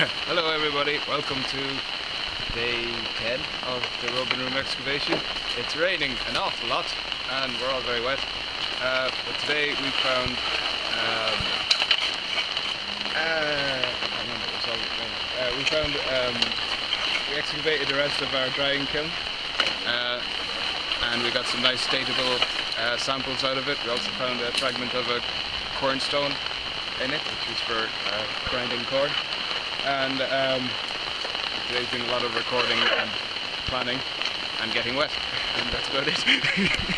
Hello everybody, welcome to day 10 of the Robin Room excavation. It's raining an awful lot and we're all very wet. Uh, but today we found um, uh. Uh, we found um, we excavated the rest of our drying kiln uh, and we got some nice datable uh, samples out of it. We also found a fragment of a quernstone in it, which is for uh, grinding corn and um, today's been a lot of recording and planning and getting wet and that's about it.